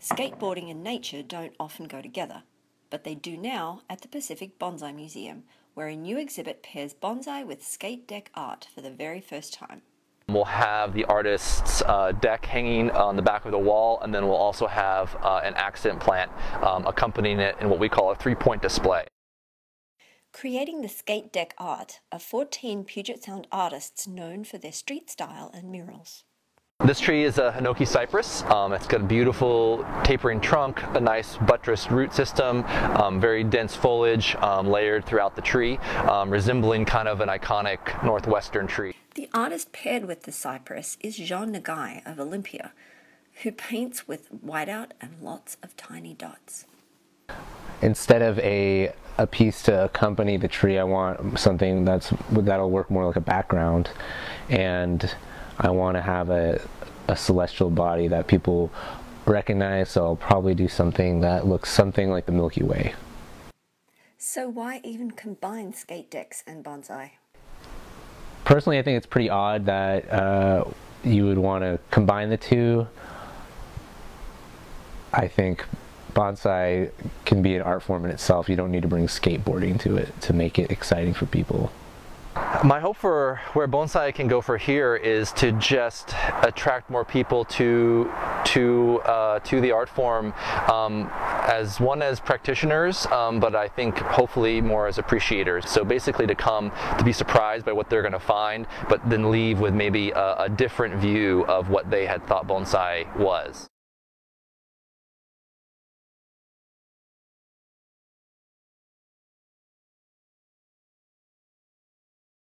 Skateboarding and nature don't often go together, but they do now at the Pacific Bonsai Museum, where a new exhibit pairs bonsai with skate deck art for the very first time. We'll have the artist's uh, deck hanging on the back of the wall, and then we'll also have uh, an accent plant um, accompanying it in what we call a three-point display. Creating the skate deck art are 14 Puget Sound artists known for their street style and murals. This tree is a Hinoki cypress. Um, it's got a beautiful tapering trunk, a nice buttressed root system, um, very dense foliage um, layered throughout the tree, um, resembling kind of an iconic northwestern tree. The artist paired with the cypress is Jean Nagai of Olympia, who paints with whiteout and lots of tiny dots. Instead of a a piece to accompany the tree, I want something that's that'll work more like a background, and I want to have a, a celestial body that people recognize, so I'll probably do something that looks something like the Milky Way. So why even combine skate decks and bonsai? Personally, I think it's pretty odd that uh, you would want to combine the two. I think bonsai can be an art form in itself. You don't need to bring skateboarding to it to make it exciting for people. My hope for where bonsai can go for here is to just attract more people to to uh, to the art form um, as one as practitioners, um, but I think hopefully more as appreciators. So basically to come to be surprised by what they're going to find, but then leave with maybe a, a different view of what they had thought bonsai was.